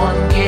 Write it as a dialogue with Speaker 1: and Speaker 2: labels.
Speaker 1: one year.